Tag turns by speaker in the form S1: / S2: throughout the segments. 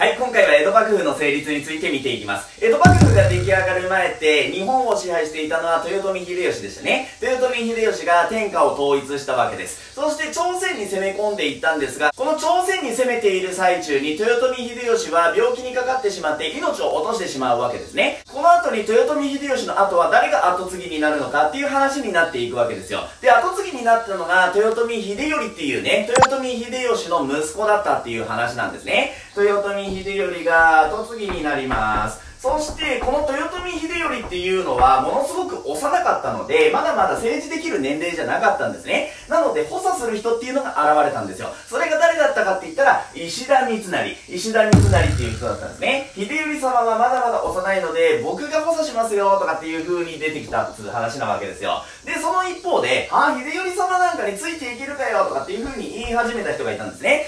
S1: はい、今回は江戸幕府の成立について見ていきます。江戸幕府が出来上がる前って、日本を支配していたのは豊臣秀吉でしたね。豊臣秀吉が天下を統一したわけです。そして朝鮮に攻め込んでいったんですが、この朝鮮に攻めている最中に豊臣秀吉は病気にかかってしまって命を落としてしまうわけですね。この後に豊臣秀吉の後は誰が後継ぎになるのかっていう話になっていくわけですよ。で、後継ぎになったのが豊臣秀頼っていうね、豊臣秀吉の息子だったっていう話なんですね。豊臣秀頼が後継ぎになります。そして、この豊臣秀頼っていうのは、ものすごく幼かったので、まだまだ政治できる年齢じゃなかったんですね。なので、補佐する人っていうのが現れたんですよ。それが誰だったかって言ったら、石田三成。石田三成っていう人だったんですね。秀頼様がまだまだ幼いので、僕が補佐しますよとかっていう風に出てきたっていう話なわけですよ。で、その一方で、あ、秀頼様なんかについていけるかよとかっていう風に言い始めた人がいたんですね。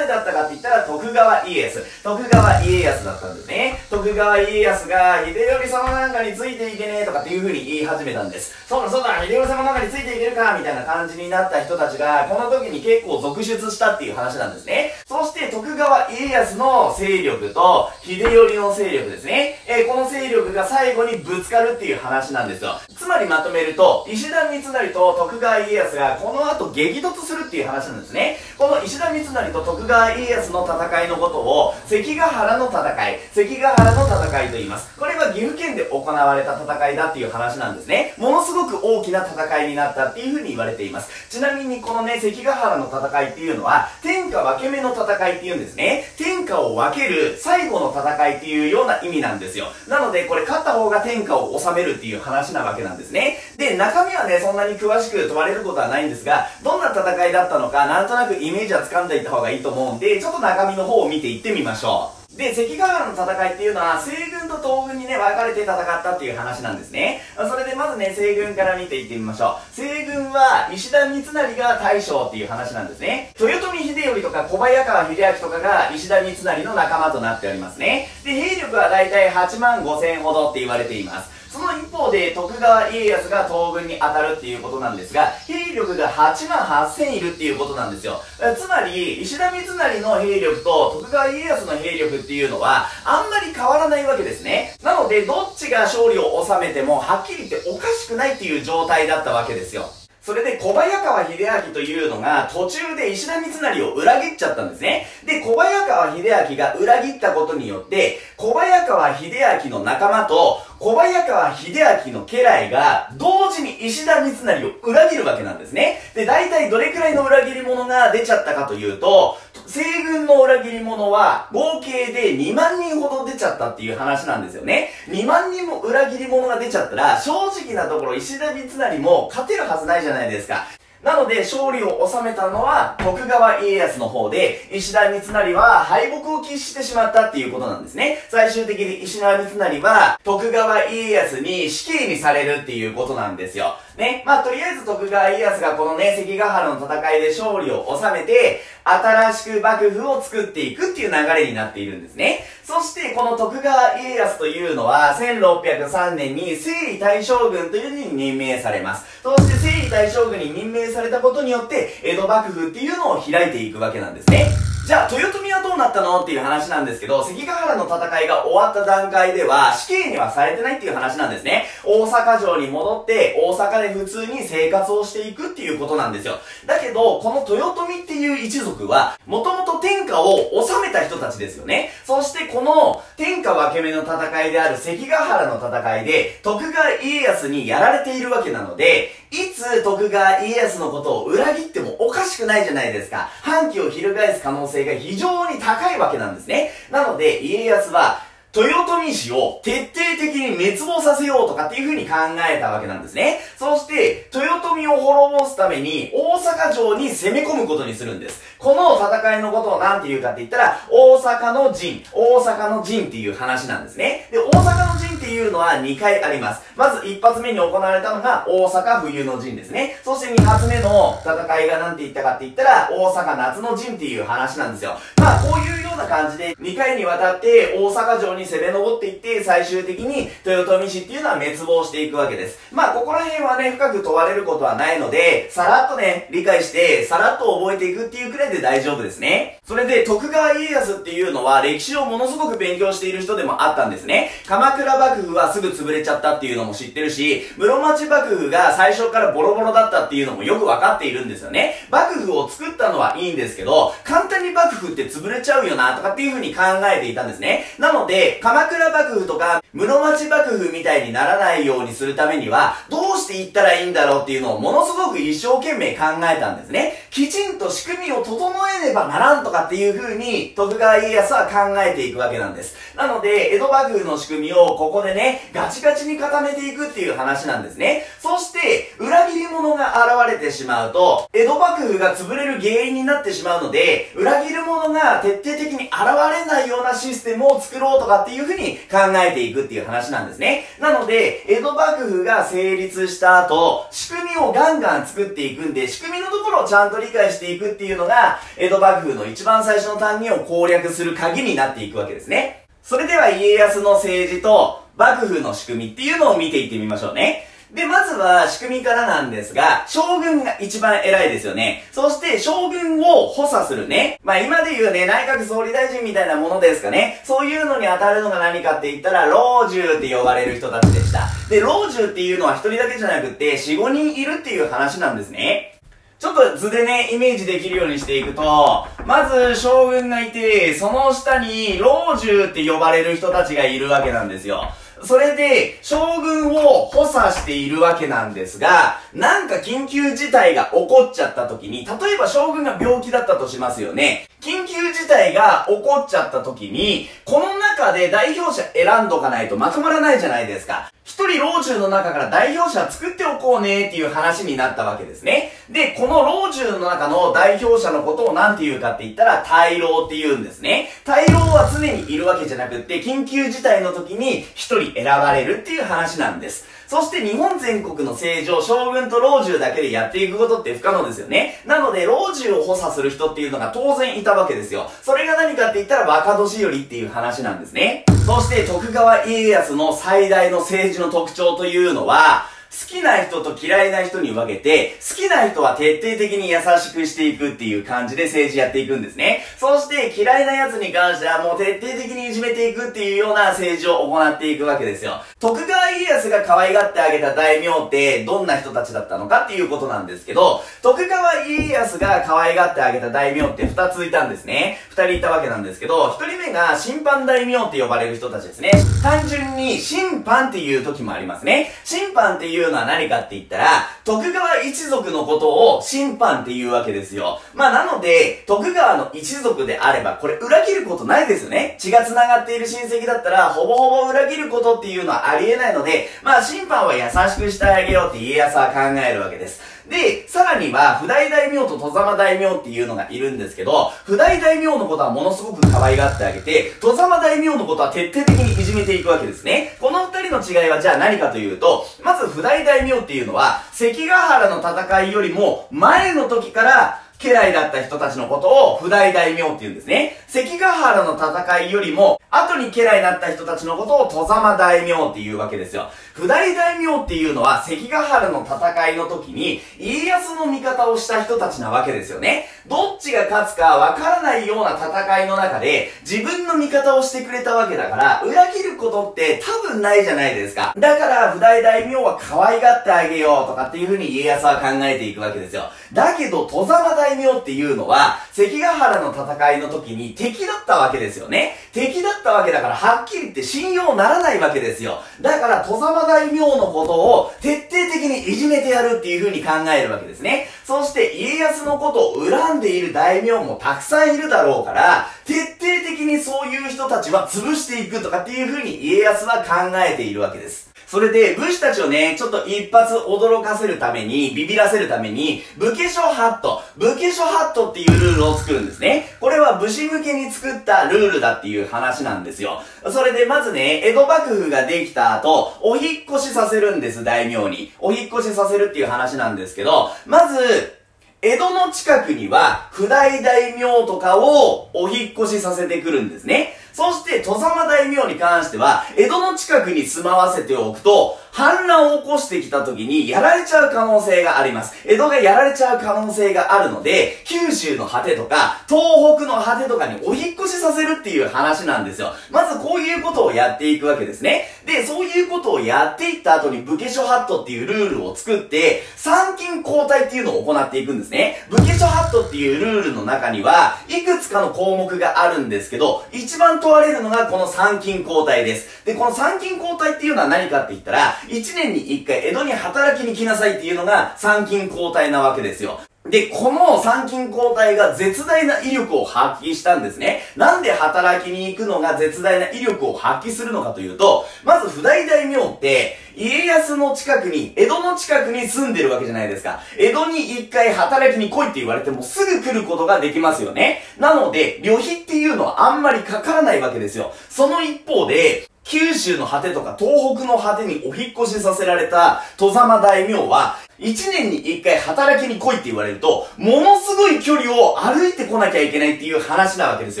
S1: 誰だったかって言ったら、徳川家康。徳川家康だったんですね。徳川家康が秀頼様なんかについていけねえとかっていう風に言い始めたんです。そうだそうだ、秀頼様なんかについていけるかみたいな感じになった人たちが、この時に結構続出したっていう話なんですね。そして徳川家康の勢力と秀頼の勢力ですね。えー、この勢力が最後にぶつかるっていう話なんですよ。つまりまとめると、石田三成と徳川家康がこの後激突するっていう話なんですね。この石田三成と徳川家康の戦いのことを、関ヶ原の戦い、関ヶ原の戦いと言います。。これは岐阜県で行われた戦いだっていう話なんですね。ものすごく大きな戦いになったっていうふうに言われています。ちなみにこのね、関ヶ原の戦いっていうのは、天下分け目の戦いっていうんですね。天下を分ける最後の戦いっていうような意味なんですよ。なので、これ勝った方が天下を治めるっていう話なわけなんですね。で、中身はね、そんなに詳しく問われることはないんですが、どんな戦いだったのか、なんとなくイメージは掴んでいった方がいいと思うんで、ちょっと中身の方を見ていってみましょう。で、関ヶ原の戦いっていうのは、西軍と東軍にね、分かれて戦ったっていう話なんですね。それでまずね、西軍から見ていってみましょう。西軍は、石田三成が大将っていう話なんですね。豊臣秀頼とか小早川秀明とかが石田三成の仲間となっておりますね。で、兵力はだいたい8万5千ほどって言われています。その一方で徳川家康が東軍に当たるっていうことなんですが、兵力が8万8000いるっていうことなんですよ。つまり、石田三成の兵力と徳川家康の兵力っていうのは、あんまり変わらないわけですね。なので、どっちが勝利を収めても、はっきり言っておかしくないっていう状態だったわけですよ。それで小早川秀明というのが途中で石田三成を裏切っちゃったんですね。で、小早川秀明が裏切ったことによって、小早川秀明の仲間と小早川秀明の家来が同時に石田三成を裏切るわけなんですね。で、大体どれくらいの裏切り者が出ちゃったかというと、西軍の裏切り者は合計で2万人ほど出ちゃったっていう話なんですよね。2万人も裏切り者が出ちゃったら、正直なところ石田三成も勝てるはずないじゃないですか。なので、勝利を収めたのは徳川家康の方で、石田三成は敗北を喫してしまったっていうことなんですね。最終的に石田三成は徳川家康に死刑にされるっていうことなんですよ。ね。まあ、とりあえず徳川家康がこのね、関ヶ原の戦いで勝利を収めて、新しく幕府を作っていくっていう流れになっているんですね。そして、この徳川家康というのは、1603年に征夷大将軍というのに任命されます。そして、征夷大将軍に任命されたことによって、江戸幕府っていうのを開いていくわけなんですね。じゃあ、豊臣はどうなったの？っていう話なんですけど、関ヶ原の戦いが終わった段階では、死刑にはされてないっていう話なんですね。大阪城に戻って、大阪で普通に生活をしていくっていうことなんですよ。だけど、この豊臣っていう一族は、もともと天下を治めた人たちですよね。そしてこの天下分け目の戦いである関ヶ原の戦いで、徳川家康にやられているわけなので、いつ徳川家康のことを裏切ってもおかしくないじゃないですか。反旗を翻す可能性性が非常に高いわけなんですね。なので、家康は、豊臣氏を徹底的に滅亡させようとかっていう風に考えたわけなんですね。そして、豊臣を滅ぼすために大阪城に攻め込むことにするんです。この戦いのことを何て言うかって言ったら、大阪の陣、大阪の陣っていう話なんですね。で、大阪の陣っていうのは2回あります。まず一発目に行われたのが大阪冬の陣ですね。そして2発目の戦いが何て言ったかって言ったら、大阪夏の陣っていう話なんですよ。まあ、こういうような感じで2回にわたって大阪城にに攻め上っていって最終的に豊臣氏っていうのは滅亡していくわけです。まあここら辺はね、深く問われることはないので、さらっとね、理解して、さらっと覚えていくっていうくらいで大丈夫ですね。それで徳川家康っていうのは歴史をものすごく勉強している人でもあったんですね。鎌倉幕府はすぐ潰れちゃったっていうのも知ってるし、室町幕府が最初からボロボロだったっていうのもよくわかっているんですよね。幕府を作ったのはいいんですけど、簡単に幕府って潰れちゃうよなとかっていう風に考えていたんですね。なので、鎌倉幕府とか室町幕府みたいにならないようにするためには、どうしていったらいいんだろうっていうのをものすごく一生懸命考えたんですね。きちんと仕組みを整えねばならんとかっていう風に徳川家康は考えていくわけなんです。なので、江戸幕府の仕組みをここでね、ガチガチに固めていくっていう話なんですね。そして、裏切り者が現れてしまうと、江戸幕府が潰れる原因になってしまうので、裏切る者が徹底的に現れないようなシステムを作ろうとかっていうふうに考えていくっていう話なんですね。なので、江戸幕府が成立した後、仕組みをガンガン作っていくんで、仕組みのところをちゃんと理解していくっていうのが、江戸幕府の一番最初の単元を攻略する鍵になっていくわけですね。それでは家康の政治と幕府の仕組みっていうのを見ていってみましょうね。で、まずは仕組みからなんですが、将軍が一番偉いですよね。そして将軍を補佐するね。まあ今で言うね、内閣総理大臣みたいなものですかね。そういうのに当たるのが何かって言ったら、老中って呼ばれる人たちでした。で、老中っていうのは一人だけじゃなくて、四五人いるっていう話なんですね。ちょっと図でね、イメージできるようにしていくと、まず将軍がいて、その下に老中って呼ばれる人たちがいるわけなんですよ。それで、将軍を補佐しているわけなんですが、なんか緊急事態が起こっちゃった時に、例えば将軍が病気だったとしますよね。緊急事態が起こっちゃった時に、この中で代表者選んどかないとまとまらないじゃないですか。一人老中の中から代表者作っておこうねっていう話になったわけですね。で、この老中の中の代表者のことを何て言うかって言ったら、大老って言うんですね。大老は常にいるわけじゃなくって、緊急事態の時に一人選ばれるっていう話なんです。そして日本全国の政治を将軍と老中だけでやっていくことって不可能ですよね。なので、老中を補佐する人っていうのが当然いたわけですよ。それが何かって言ったら若年寄りっていう話なんですね。そして徳川家康の最大の政治の特徴というのは、好きな人と嫌いな人に分けて、好きな人は徹底的に優しくしていくっていう感じで政治やっていくんですね。そして嫌いな奴に関してはもう徹底的にいじめていくっていうような政治を行っていくわけですよ。徳川家康が可愛がってあげた大名ってどんな人たちだったのかっていうことなんですけど、徳川家康が可愛がってあげた大名って二ついたんですね。二人いたわけなんですけど、一人目が審判大名って呼ばれる人たちですね。単純に審判っていう時もありますね。審判っていういうのは何かって言ったら、徳川一族のことを審判っていうわけですよ。まあなので、徳川の一族であれば、これ裏切ることないですよね。血が繋がっている親戚だったら、ほぼほぼ裏切ることっていうのはありえないので、まあ審判は優しくしてあげようって家康は考えるわけです。で、さらには、不大大名と戸様大名っていうのがいるんですけど、不大大名のことはものすごく可愛がってあげて、戸様大名のことは徹底的にいじめていくわけですね。この二人の違いはじゃあ何かというと、まず不大大名っていうのは、関ヶ原の戦いよりも前の時から家来だった人たちのことを不大大名って言うんですね。関ヶ原の戦いよりも、後に家来になった人たちのことを戸様大名っていうわけですよ。不大大名っていうのは関ヶ原の戦いの時に家康の味方をした人たちなわけですよね。どっちが勝つかわからないような戦いの中で自分の味方をしてくれたわけだから、裏切ることって多分ないじゃないですか。だから不大大名は可愛がってあげようとかっていう風に家康は考えていくわけですよ。だけど戸様大名っていうのは関ヶ原の戦いの時に敵だったわけですよね。敵だったわけだからはっきり言って信用ならないわけですよ。だから戸様大名のことを徹底的にいじめてやるっていう風に考えるわけですね。そして家康のことを恨んでいる大名もたくさんいるだろうから、徹底的にそういう人たちは潰していくとかっていう風に家康は考えているわけです。それで、武士たちをね、ちょっと一発驚かせるために、ビビらせるために、武家書ハット、武家書ハットっていうルールを作るんですね。これは武士向けに作ったルールだっていう話なんですよ。それで、まずね、江戸幕府ができた後、お引越しさせるんです、大名に。お引越しさせるっていう話なんですけど、まず、江戸の近くには、不大大名とかをお引越しさせてくるんですね。そして、戸様大名に関しては、江戸の近くに住まわせておくと、反乱を起こしてきた時にやられちゃう可能性があります。江戸がやられちゃう可能性があるので、九州の果てとか、東北の果てとかにお引越しさせるっていう話なんですよ。まずこういうことをやっていくわけですね。で、そういうことをやっていった後に武家諸ハットっていうルールを作って、参勤交代っていうのを行っていくんですね。武家諸ハットっていうルールの中には、いくつかの項目があるんですけど、一番問われるのがこの参勤交代です。で、この参勤交代っていうのは何かって言ったら、1年に1回江戸に働きに来なさいっていうのが参勤交代なわけですよ。で、この参勤交代が絶大な威力を発揮したんですね。なんで働きに行くのが絶大な威力を発揮するのかというと、まず不大大名って、家康の近くに、江戸の近くに住んでるわけじゃないですか。江戸に一回働きに来いって言われてもすぐ来ることができますよね。なので、旅費っていうのはあんまりかからないわけですよ。その一方で、九州の果てとか東北の果てにお引越しさせられた戸様大名は、一年に一回働きに来いって言われると、ものすごい距離を歩いてこなきゃいけないっていう話なわけです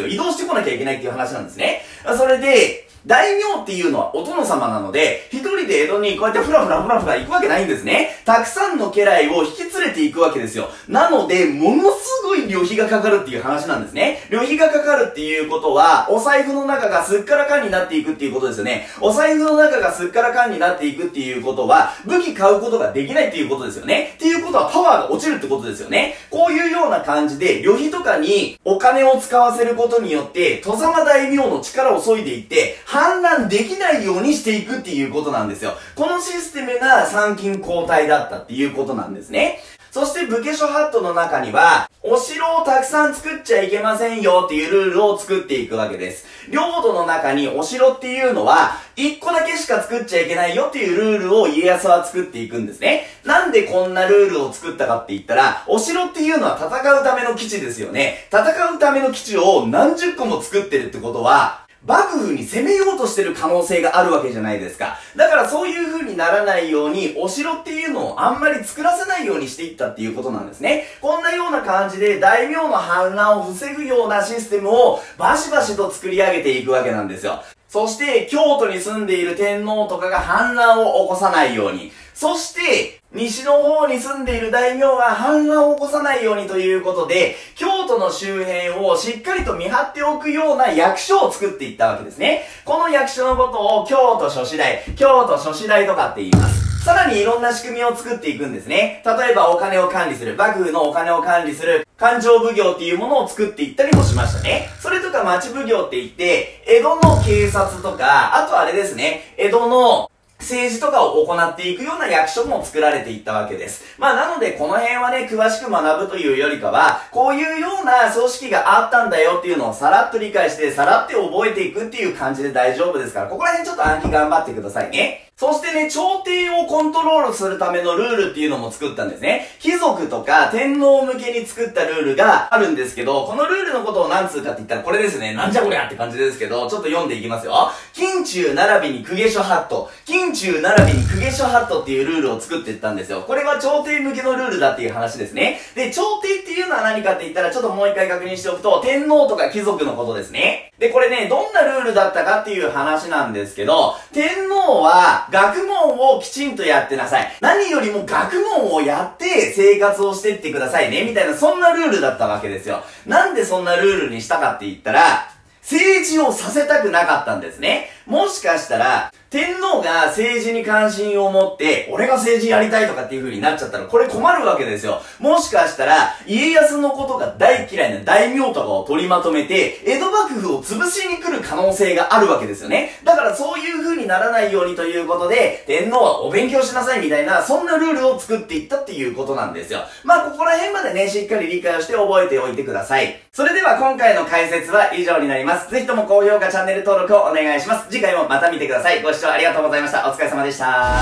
S1: よ。移動してこなきゃいけないっていう話なんですね。それで、大名っていうのはお殿様なので、一人で江戸にこうやってふらふらふらふら行くわけないんですね。たくさんの家来を引き連れて行くわけですよ。なので、ものすごい旅費がかかるっていう話なんですね。旅費がかかるっていうことは、お財布の中がすっからかんになっていくっていうことですよね。お財布の中がすっからかんになっていくっていうことは、武器買うことができないっていうことですよね。っていうことはパワーが落ちるってことですよね。こういうような感じで、旅費とかにお金を使わせることによって、戸様大名の力を削いでいって、反乱できないようにしていくっていうことなんですよ。このシステムが参勤交代だったっていうことなんですね。そして武家諸ハットの中には、お城をたくさん作っちゃいけませんよっていうルールを作っていくわけです。領土の中にお城っていうのは、一個だけしか作っちゃいけないよっていうルールを家康は作っていくんですね。なんでこんなルールを作ったかって言ったら、お城っていうのは戦うための基地ですよね。戦うための基地を何十個も作ってるってことは、幕府に攻めようとしてる可能性があるわけじゃないですか。だからそういう風にならないように、お城っていうのをあんまり作らせないようにしていったっていうことなんですね。こんなような感じで大名の反乱を防ぐようなシステムをバシバシと作り上げていくわけなんですよ。そして、京都に住んでいる天皇とかが反乱を起こさないように。そして、西の方に住んでいる大名が反乱を起こさないようにということで、京都の周辺をしっかりと見張っておくような役所を作っていったわけですね。この役所のことを京都諸子大、京都諸子大とかって言います。さらにいろんな仕組みを作っていくんですね。例えばお金を管理する、幕府のお金を管理する、勘定奉行っていうものを作っていったりもしましたね。それとか町奉行って言って、江戸の警察とか、あとあれですね、江戸の政治とかを行っていくような役所も作られていったわけです。まあなのでこの辺はね、詳しく学ぶというよりかは、こういうような組織があったんだよっていうのをさらっと理解して、さらって覚えていくっていう感じで大丈夫ですから、ここら辺ちょっと暗記頑張ってくださいね。そしてね、朝廷をコントロールするためのルールっていうのも作ったんですね。貴族とか天皇向けに作ったルールがあるんですけど、このルールのことを何つうかって言ったらこれですね。なんじゃこりゃって感じですけど、ちょっと読んでいきますよ。近中並びに公家諸ハット。近中並びに公家諸ハットっていうルールを作っていったんですよ。これは朝廷向けのルールだっていう話ですね。で、朝廷っていうのは何かって言ったら、ちょっともう一回確認しておくと、天皇とか貴族のことですね。で、これね、どんなルールだったかっていう話なんですけど、天皇は学問をきちんとやってなさい。何よりも学問をやって生活をしてってくださいね、みたいな、そんなルールだったわけですよ。なんでそんなルールにしたかって言ったら、政治をさせたくなかったんですね。もしかしたら、天皇が政治に関心を持って、俺が政治やりたいとかっていう風になっちゃったら、これ困るわけですよ。もしかしたら、家康のことが大嫌いな大名とかを取りまとめて、江戸幕府を潰しに来る可能性があるわけですよね。だからそういう風にならないようにということで、天皇はお勉強しなさいみたいな、そんなルールを作っていったっていうことなんですよ。まあ、ここら辺までね、しっかり理解をして覚えておいてください。それでは今回の解説は以上になりますます。ぜひとも高評価、チャンネル登録をお願いします。次回もまた見てください。ご視聴ありがとうございました。お疲れ様でした。